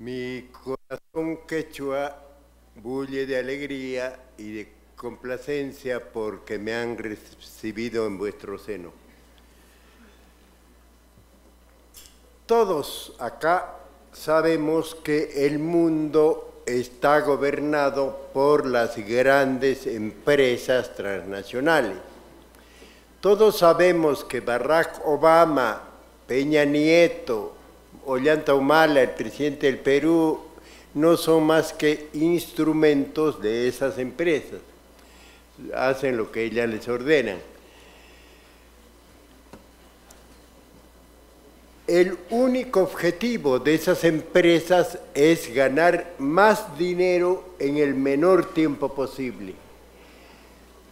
Mi corazón quechua bulle de alegría y de complacencia porque me han recibido en vuestro seno. Todos acá sabemos que el mundo está gobernado por las grandes empresas transnacionales. Todos sabemos que Barack Obama, Peña Nieto, Ollanta Humala, el presidente del Perú, no son más que instrumentos de esas empresas. Hacen lo que ellas les ordenan. El único objetivo de esas empresas es ganar más dinero en el menor tiempo posible.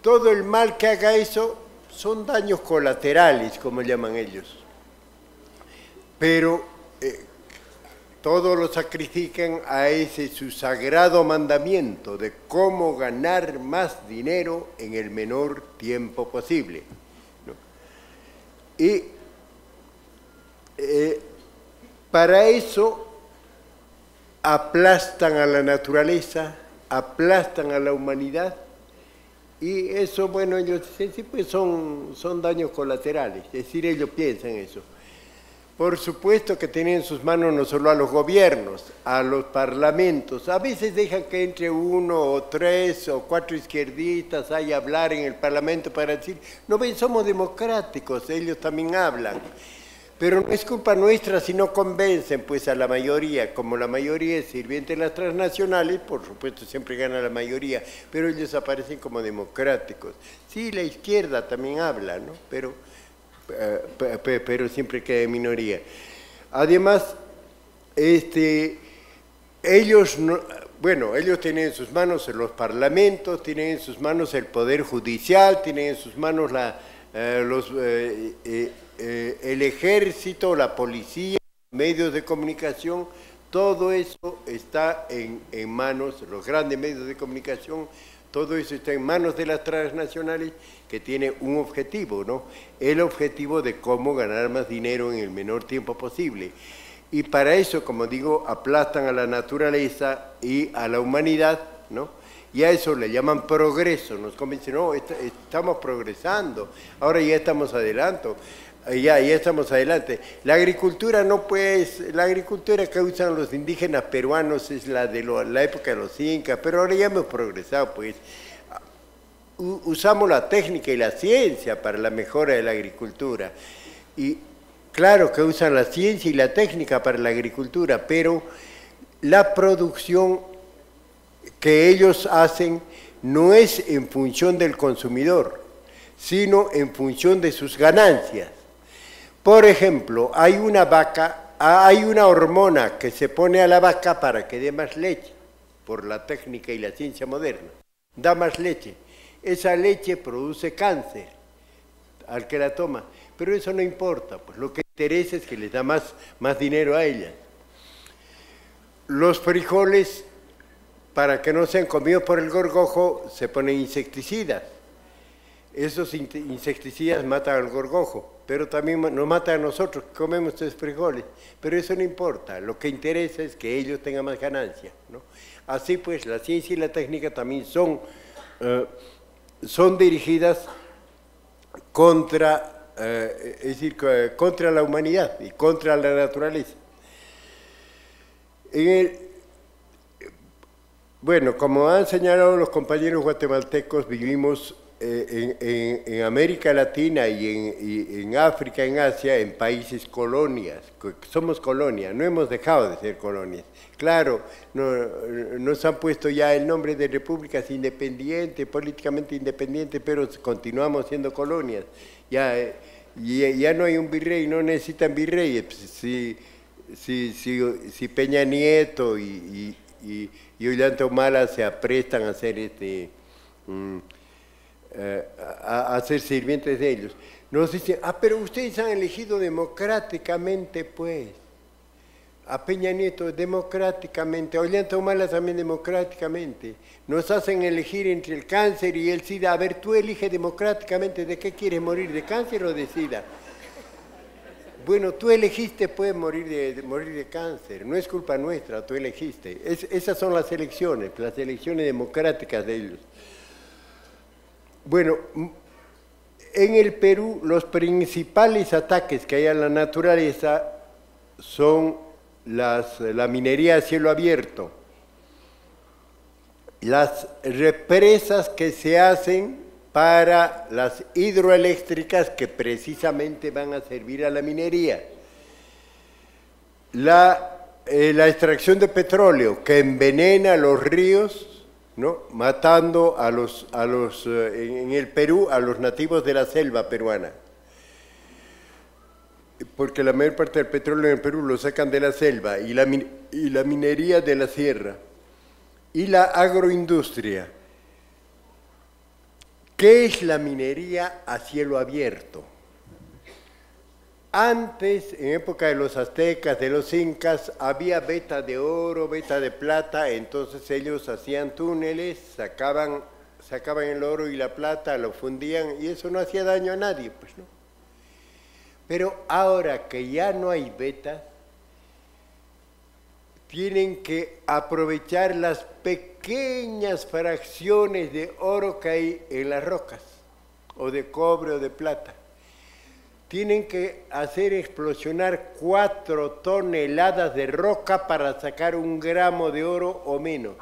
Todo el mal que haga eso son daños colaterales, como llaman ellos. Pero eh, todos lo sacrifican a ese su sagrado mandamiento de cómo ganar más dinero en el menor tiempo posible. Y eh, para eso aplastan a la naturaleza, aplastan a la humanidad y eso, bueno, ellos dicen, sí, pues son, son daños colaterales, es decir, ellos piensan eso. Por supuesto que tienen en sus manos no solo a los gobiernos, a los parlamentos. A veces dejan que entre uno o tres o cuatro izquierdistas a hablar en el parlamento para decir, no ven, somos democráticos, ellos también hablan. Pero no es culpa nuestra si no convencen pues a la mayoría, como la mayoría es sirviente de las transnacionales, por supuesto siempre gana la mayoría, pero ellos aparecen como democráticos. Sí, la izquierda también habla, ¿no? Pero, eh, pero siempre queda en minoría. Además, este, ellos bueno, ellos tienen en sus manos los parlamentos, tienen en sus manos el poder judicial, tienen en sus manos la, eh, los eh, eh, el ejército, la policía, medios de comunicación, todo eso está en, manos, los grandes medios de comunicación, todo eso está en manos de las transnacionales que tiene un objetivo, ¿no? El objetivo de cómo ganar más dinero en el menor tiempo posible. Y para eso, como digo, aplastan a la naturaleza y a la humanidad, ¿no? Y a eso le llaman progreso, nos convencen, no, estamos progresando, ahora ya estamos adelantando. Ya, ya estamos adelante. La agricultura no puede, la agricultura que usan los indígenas peruanos es la de la época de los incas, pero ahora ya hemos progresado, pues. usamos la técnica y la ciencia para la mejora de la agricultura. Y claro que usan la ciencia y la técnica para la agricultura, pero la producción que ellos hacen no es en función del consumidor, sino en función de sus ganancias. Por ejemplo, hay una vaca, hay una hormona que se pone a la vaca para que dé más leche, por la técnica y la ciencia moderna. Da más leche. Esa leche produce cáncer al que la toma, pero eso no importa, pues lo que interesa es que les da más, más dinero a ella. Los frijoles, para que no sean comidos por el gorgojo, se ponen insecticidas. Esos insecticidas matan al gorgojo pero también nos mata a nosotros que comemos estos frijoles. Pero eso no importa, lo que interesa es que ellos tengan más ganancia. Así pues, la ciencia y la técnica también son, eh, son dirigidas contra, eh, es decir, contra la humanidad y contra la naturaleza. Bueno, como han señalado los compañeros guatemaltecos, vivimos eh, en, América Latina y en, África, en Asia, en países colonias. Somos colonias, no hemos dejado de ser colonias. Claro, nos han puesto ya el nombre de repúblicas independientes, políticamente independientes, pero continuamos siendo colonias. Ya, ya no hay un virrey, no necesitan virreyes. Si, si, si, Peña Nieto y, Ollanta Humala se aprestan a hacer este... Mm, eh, a, sirvientes de ellos. Nos dicen, ah, pero ustedes han elegido democráticamente, pues. a Peña Nieto democráticamente, a Ollanta Humala también democráticamente. Nos hacen elegir entre el cáncer y el SIDA. A ver, tú eliges democráticamente de qué quieres morir, de cáncer o de SIDA. Bueno, tú elegiste, puedes morir de, morir de cáncer, no es culpa nuestra, tú elegiste. esas son las elecciones, las elecciones democráticas de ellos. Bueno, en el Perú los principales ataques que hay a la naturaleza son las, la minería a cielo abierto, las represas que se hacen para las hidroeléctricas que precisamente van a servir a la minería, la, eh, la extracción de petróleo que envenena los ríos, ¿no? matando a los, a los, eh, en el Perú a los nativos de la selva peruana porque la mayor parte del petróleo en el Perú lo sacan de la selva y la, y la minería de la sierra y la agroindustria. ¿Qué es la minería a cielo abierto? Antes, en época de los aztecas, de los incas, había beta de oro, beta de plata, entonces ellos hacían túneles, sacaban, el oro y la plata, lo fundían y eso no hacía daño a nadie, pues no. Pero ahora que ya no hay beta, tienen que aprovechar las pequeñas fracciones de oro que hay en las rocas, o de cobre o de plata. Tienen que hacer explosionar cuatro toneladas de roca para sacar un gramo de oro o menos,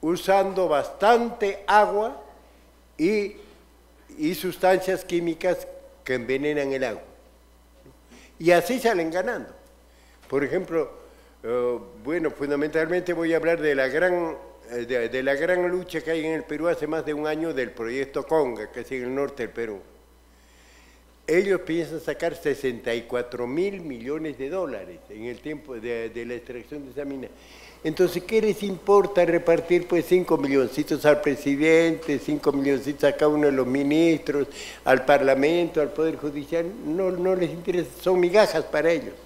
usando bastante agua y, y sustancias químicas que envenenan el agua. Y así salen ganando. Por ejemplo, eh, bueno, fundamentalmente voy a hablar de la gran eh, de, la gran lucha que hay en el Perú hace más de un año del proyecto Conga, que es en el norte del Perú. Ellos piensan sacar 64 mil millones de dólares en el tiempo de, la extracción de esa mina. Entonces, ¿qué les importa repartir pues cinco milloncitos al presidente, cinco milloncitos a cada uno de los ministros, al Parlamento, al Poder Judicial? No, no les interesa, son migajas para ellos.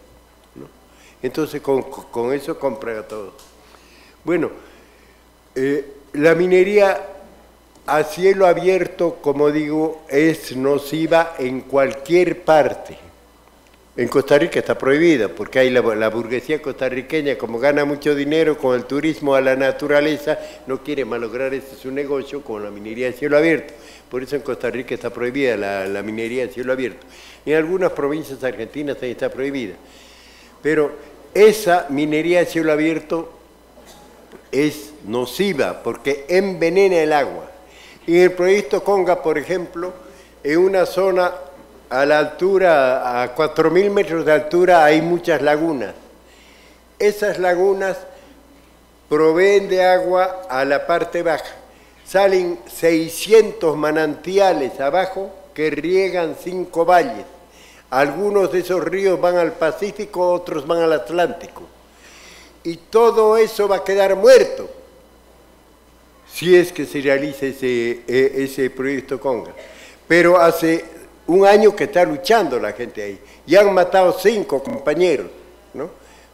Entonces, con, eso compra todo. Bueno, eh, la minería a cielo abierto, como digo, es nociva en cualquier parte en Costa Rica está prohibida, porque hay la, burguesía costarriqueña, como gana mucho dinero con el turismo a la naturaleza, no quiere malograr ese su negocio con la minería a cielo abierto. Por eso en Costa Rica está prohibida la, minería a cielo abierto. En algunas provincias argentinas también está prohibida. Pero esa minería a cielo abierto es nociva porque envenena el agua. En el proyecto Conga, por ejemplo, en una zona a la altura, a 4.000 metros de altura, hay muchas lagunas. Esas lagunas proveen de agua a la parte baja. Salen 600 manantiales abajo que riegan cinco valles. Algunos de esos ríos van al Pacífico, otros van al Atlántico. Y todo eso va a quedar muerto si es que se realiza ese, e, ese proyecto Conga. Pero hace un año que está luchando la gente ahí. Ya han matado cinco compañeros, ¿no?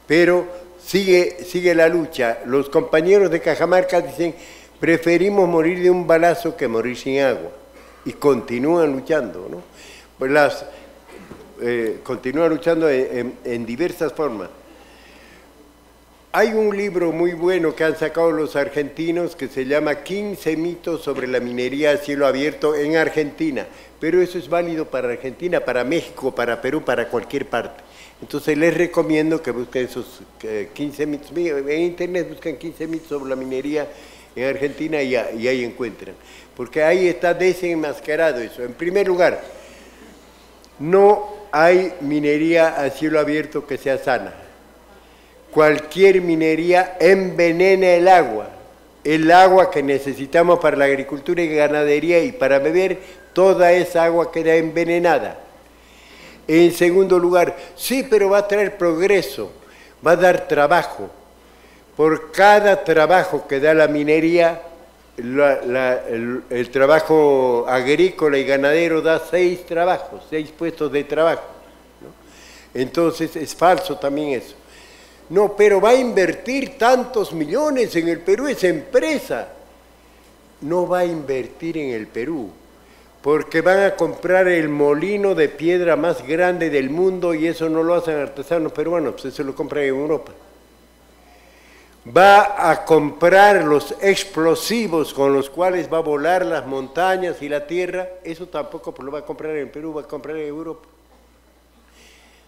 Pero sigue, sigue la lucha. Los compañeros de Cajamarca dicen, preferimos morir de un balazo que morir sin agua. Y continúan luchando, ¿no? Pues las, eh, continúan luchando en diversas formas. Hay un libro muy bueno que han sacado los argentinos que se llama 15 mitos sobre la minería a cielo abierto en Argentina, pero eso es válido para Argentina, para México, para Perú, para cualquier parte. Entonces les recomiendo que busquen esos 15 mitos. En internet buscan 15 mitos sobre la minería en Argentina y ahí encuentran. Porque ahí está desenmascarado eso. En primer lugar, no hay minería a cielo abierto que sea sana cualquier minería envenena el agua, el agua que necesitamos para la agricultura y ganadería y para beber, toda esa agua queda envenenada. En segundo lugar, sí, pero va a traer progreso, va a dar trabajo. Por cada trabajo que da la minería, el, trabajo agrícola y ganadero da seis trabajos, seis puestos de trabajo. Entonces es falso también eso. No, pero va a invertir tantos millones en el Perú esa empresa. No va a invertir en el Perú, porque van a comprar el molino de piedra más grande del mundo y eso no lo hacen artesanos peruanos, pues eso lo compran en Europa. Va a comprar los explosivos con los cuales va a volar las montañas y la tierra, eso tampoco lo va a comprar en Perú, va a comprar en Europa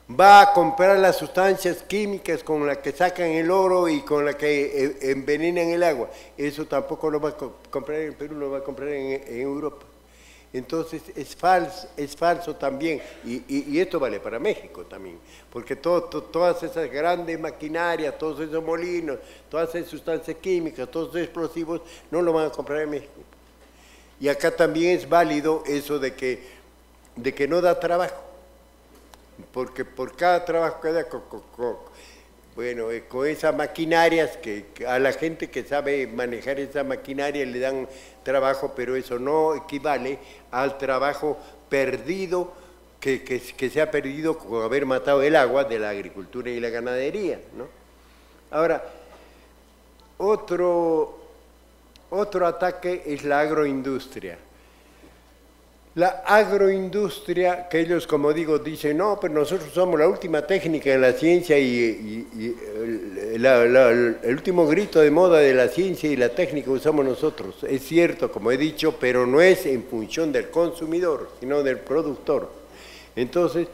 va a comprar las sustancias químicas con las que sacan el oro y con las que eh, envenenan el agua. Eso tampoco lo va a comprar en Perú, lo va a comprar en, Europa. Entonces es falso, es falso también, y, esto vale para México también, porque todas esas grandes maquinarias, todos esos molinos, todas esas sustancias químicas, todos esos explosivos, no lo van a comprar en México. Y acá también es válido eso de que, de que no da trabajo porque por cada trabajo que da, bueno, eh, con esas maquinarias, que, a la gente que sabe manejar esa maquinaria le dan trabajo, pero eso no equivale al trabajo perdido que, que, se ha perdido con haber matado el agua de la agricultura y la ganadería. ¿no? Ahora, otro, otro ataque es la agroindustria. La agroindustria, que ellos, como digo, dicen, no, pero nosotros somos la última técnica en la ciencia y, el, último grito de moda de la ciencia y la técnica usamos nosotros. Es cierto, como he dicho, pero no es en función del consumidor, sino del productor. Entonces,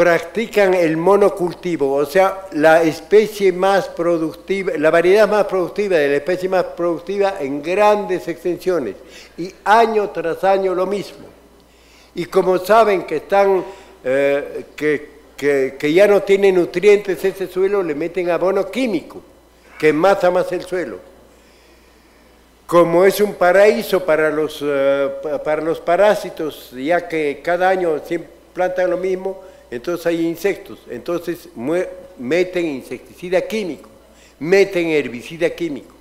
practican el monocultivo, o sea, la especie más productiva, la variedad más productiva de la especie más productiva en grandes extensiones y año tras año lo mismo. Y como saben que están, eh, que, ya no tiene nutrientes ese suelo, le meten abono químico, que mata más el suelo. Como es un paraíso para los, eh, para los parásitos, ya que cada año plantan lo mismo, entonces hay insectos, entonces meten insecticida químico, meten herbicida químico.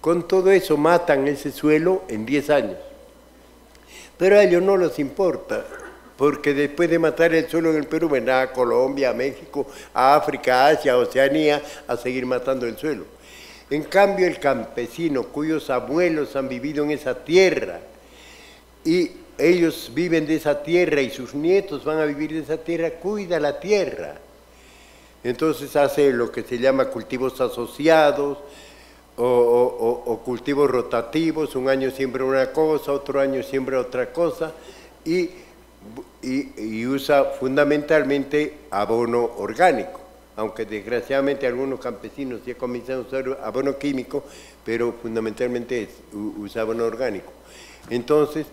Con todo eso matan ese suelo en 10 años. Pero a ellos no les importa, porque después de matar el suelo en el Perú vendrá a Colombia, a México, a África, Asia, a Oceanía a seguir matando el suelo. En cambio, el campesino cuyos abuelos han vivido en esa tierra y ellos viven de esa tierra y sus nietos van a vivir de esa tierra, cuida la tierra. Entonces hace lo que se llama cultivos asociados o, cultivos rotativos, un año siembra una cosa, otro año siembra otra cosa y, usa fundamentalmente abono orgánico aunque desgraciadamente algunos campesinos ya comienzan a usar abono químico, pero fundamentalmente es, usa abono orgánico. Entonces,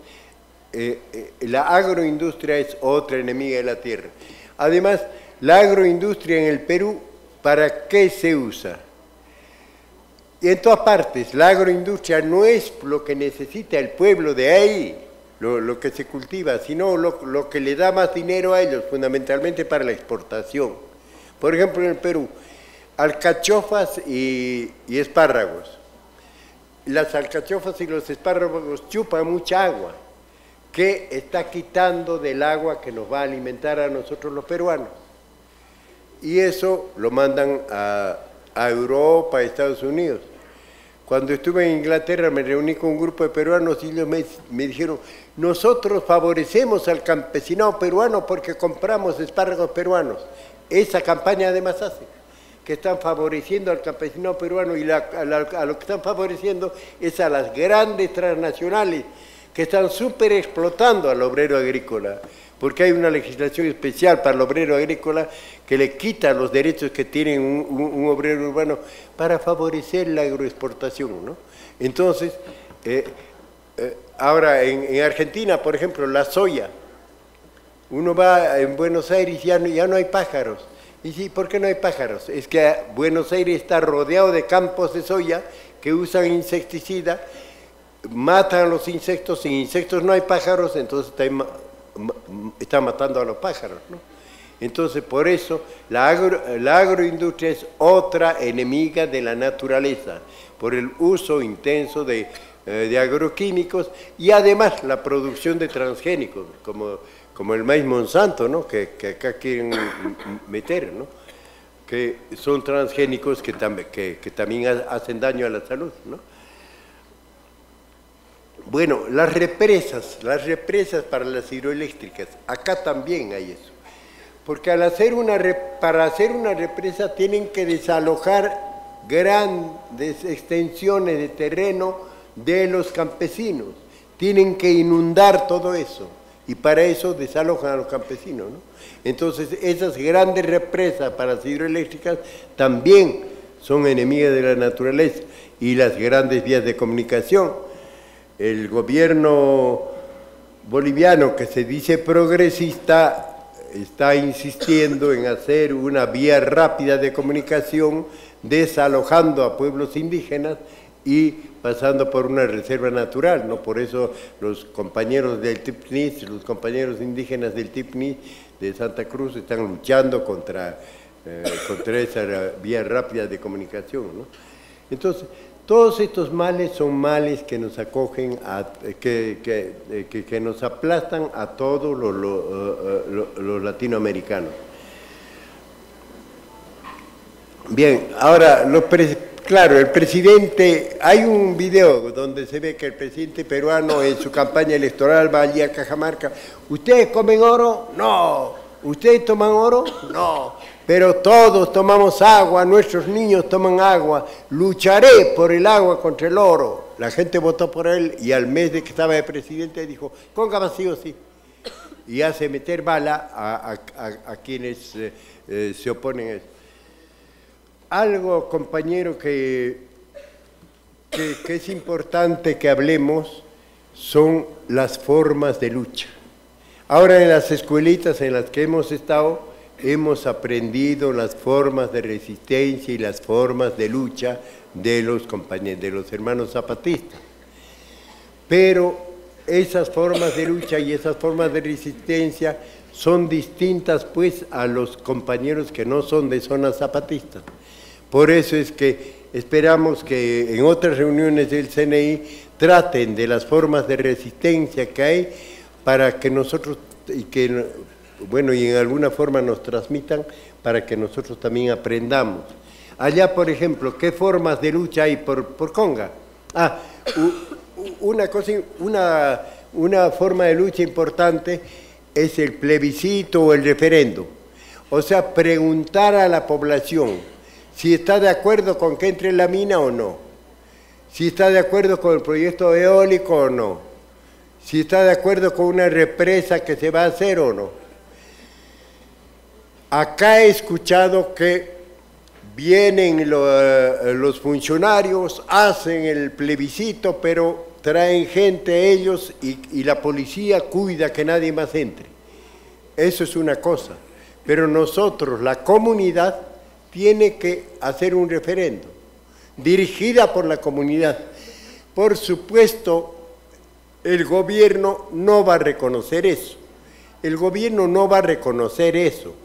eh, eh, la agroindustria es otra enemiga de la tierra. Además, la agroindustria en el Perú, ¿para qué se usa? Y en todas partes, la agroindustria no es lo que necesita el pueblo de ahí, lo, que se cultiva, sino lo, que le da más dinero a ellos, fundamentalmente para la exportación. Por ejemplo, en el Perú, alcachofas y espárragos. Las alcachofas y los espárragos chupan mucha agua que está quitando del agua que nos va a alimentar a nosotros los peruanos. Y eso lo mandan a, Europa, a Estados Unidos. Cuando estuve en Inglaterra me reuní con un grupo de peruanos y ellos me, dijeron, nosotros favorecemos al campesinado peruano porque compramos espárragos peruanos. Esa campaña además hace que están favoreciendo al campesinado peruano y a, lo que están favoreciendo es a las grandes transnacionales que están súper explotando al obrero agrícola, porque hay una legislación especial para el obrero agrícola que le quita los derechos que tiene un, obrero urbano para favorecer la agroexportación. ¿no? Entonces, eh, eh, ahora en, Argentina, por ejemplo, la soya, uno va en Buenos Aires y ya no, ya no hay pájaros. Y sí, ¿por qué no hay pájaros? Es que Buenos Aires está rodeado de campos de soya que usan insecticida matan los insectos, sin insectos no hay pájaros, entonces está, matando a los pájaros. Entonces, por eso, la, agroindustria es otra enemiga de la naturaleza, por el uso intenso de, eh, agroquímicos y además la producción de transgénicos, como, el maíz Monsanto, ¿no? que, acá quieren meter, ¿no? que son transgénicos que, que, que también hacen daño a la salud. ¿no? Bueno, las represas, las represas para las hidroeléctricas, acá también hay eso. Porque al hacer una, para hacer una represa tienen que desalojar grandes extensiones de terreno de los campesinos. Tienen que inundar todo eso. Y para eso desalojan a los campesinos. Entonces, esas grandes represas para las hidroeléctricas también son enemigas de la naturaleza. Y las grandes vías de comunicación el gobierno boliviano que se dice progresista está insistiendo en hacer una vía rápida de comunicación desalojando a pueblos indígenas y pasando por una reserva natural, ¿no? Por eso los compañeros del TIPNIS, los compañeros indígenas del TIPNIS de Santa Cruz están luchando contra, eh, contra esa vía rápida de comunicación, ¿no? Entonces, todos estos males son males que nos acogen, que, que, nos aplastan a todos los, latinoamericanos. Bien, ahora, claro, el presidente, hay un video donde se ve que el presidente peruano en su campaña electoral va allí a Cajamarca. ¿Ustedes comen oro? No. ¿Ustedes toman oro? No pero todos tomamos agua, nuestros niños toman agua, lucharé por el agua contra el oro. La gente votó por él y al mes de que estaba de presidente dijo, ponga vacío, sí. Y hace meter bala a, quienes eh, eh, se oponen a eso. Algo, compañero, que, que es importante que hablemos son las formas de lucha. Ahora en las escuelitas en las que hemos estado, hemos aprendido las formas de resistencia y las formas de lucha de los de los hermanos zapatistas. Pero esas formas de lucha y esas formas de resistencia son distintas pues a los compañeros que no son de zona zapatista. Por eso es que esperamos que en otras reuniones del CNI traten de las formas de resistencia que hay para que nosotros y que bueno, y en alguna forma nos transmitan para que nosotros también aprendamos. Allá, por ejemplo, ¿qué formas de lucha hay por, por Conga? Ah, una, cosa, una, una forma de lucha importante es el plebiscito o el referendo. O sea, preguntar a la población si está de acuerdo con que entre en la mina o no, si está de acuerdo con el proyecto eólico o no, si está de acuerdo con una represa que se va a hacer o no. Acá he escuchado que vienen eh, los funcionarios, hacen el plebiscito, pero traen gente ellos y, la policía cuida que nadie más entre. Eso es una cosa. Pero nosotros, la comunidad, tiene que hacer un referendo, dirigida por la comunidad. Por supuesto, el gobierno no va a reconocer eso. El gobierno no va a reconocer eso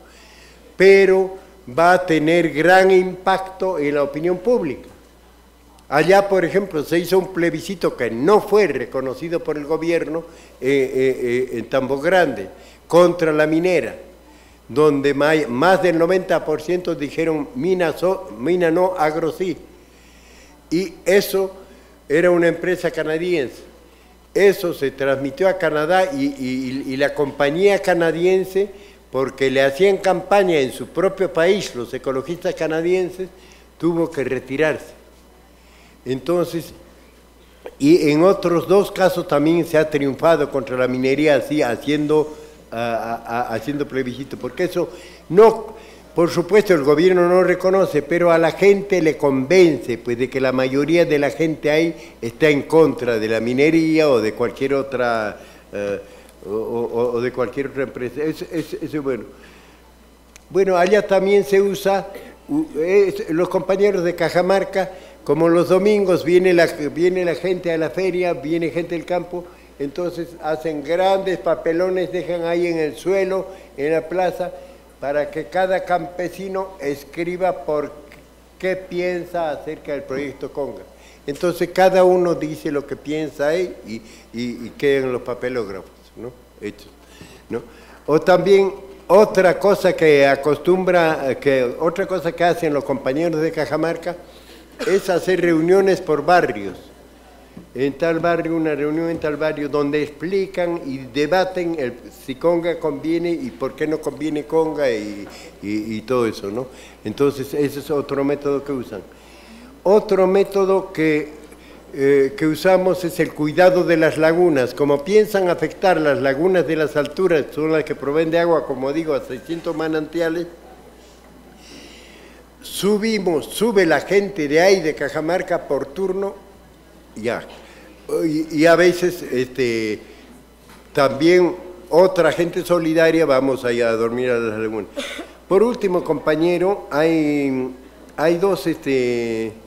pero va a tener gran impacto en la opinión pública. Allá, por ejemplo, se hizo un plebiscito que no fue reconocido por el gobierno eh, eh, eh, en Tambo Grande contra la minera, donde más del 90% dijeron mina, mina no, agro sí. Y eso era una empresa canadiense. Eso se transmitió a Canadá y la compañía canadiense porque le hacían campaña en su propio país los ecologistas canadienses, tuvo que retirarse. Entonces, y en otros dos casos también se ha triunfado contra la minería así, haciendo, haciendo plebiscito, porque eso no, por supuesto el gobierno no reconoce, pero a la gente le convence, pues de que la mayoría de la gente ahí está en contra de la minería o de cualquier otra... Eh, o, de cualquier otra empresa. Eso es, bueno. Bueno, allá también se usa, los compañeros de Cajamarca, como los domingos viene la, viene la gente a la feria, viene gente del campo, entonces hacen grandes papelones, dejan ahí en el suelo, en la plaza, para que cada campesino escriba por qué piensa acerca del proyecto Conga. Entonces cada uno dice lo que piensa ahí y, y, y quedan los papelógrafos. ¿No? Hechos, ¿no? O también otra cosa que acostumbra, que otra cosa que hacen los compañeros de Cajamarca es hacer reuniones por barrios. En tal barrio, una reunión en tal barrio donde explican y debaten el, si Conga conviene y por qué no conviene Conga y, y todo eso, ¿no? Entonces, ese es otro método que usan. Otro método que eh, que usamos es el cuidado de las lagunas. Como piensan afectar las lagunas de las alturas, son las que proveen de agua, como digo, a 600 manantiales, subimos, sube la gente de ahí, de Cajamarca, por turno, ya. Y, a veces este, también otra gente solidaria vamos allá a dormir a las lagunas. Por último, compañero, hay, hay dos... Este,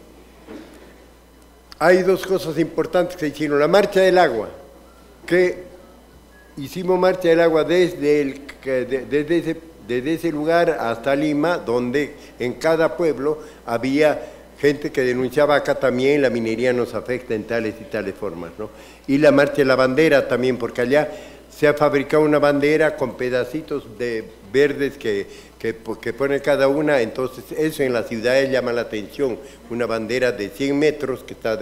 hay dos cosas importantes que se hicieron. La marcha del agua, que hicimos marcha del agua desde, el, ese lugar hasta Lima, donde en cada pueblo había gente que denunciaba acá también la minería nos afecta en tales y tales formas. ¿no? Y la marcha de la bandera también, porque allá se ha fabricado una bandera con pedacitos de verdes que, que, pone cada una, entonces eso en las ciudades llama la atención, una bandera de 100 metros que está,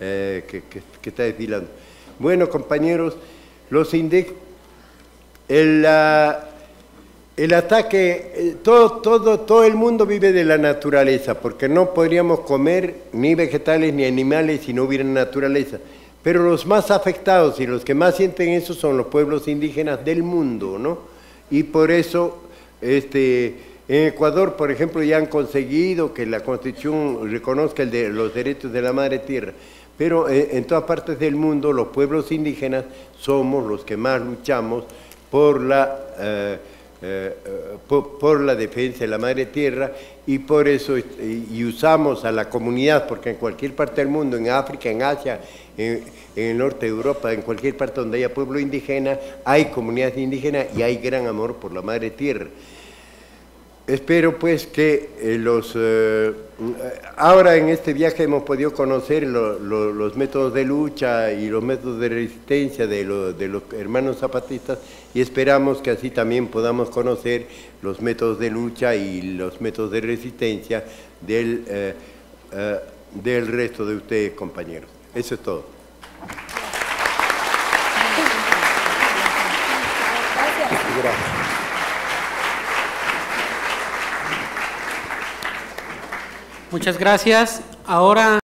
eh, que, está desfilando. Bueno, compañeros, los index, el, el ataque, eh, todo, todo, todo el mundo vive de la naturaleza, porque no podríamos comer ni vegetales ni animales si no hubiera naturaleza. Pero los más afectados y los que más sienten eso son los pueblos indígenas del mundo, ¿no? Y por eso, este, en Ecuador, por ejemplo, ya han conseguido que la Constitución reconozca los derechos de la madre tierra. Pero eh, en todas partes del mundo los pueblos indígenas somos los que más luchamos por la... Eh, eh, por, la defensa de la madre tierra y por eso y usamos a la comunidad, porque en cualquier parte del mundo, en África, en Asia, en, el norte de Europa, en cualquier parte donde haya pueblo indígena, hay comunidades indígenas y hay gran amor por la madre tierra. Espero pues que eh, los... Eh, ahora en este viaje hemos podido conocer los métodos de lucha y los métodos de resistencia de, los hermanos zapatistas y esperamos que así también podamos conocer los métodos de lucha y los métodos de resistencia del, eh, del resto de ustedes, compañeros. Eso es todo. Muchas gracias. Ahora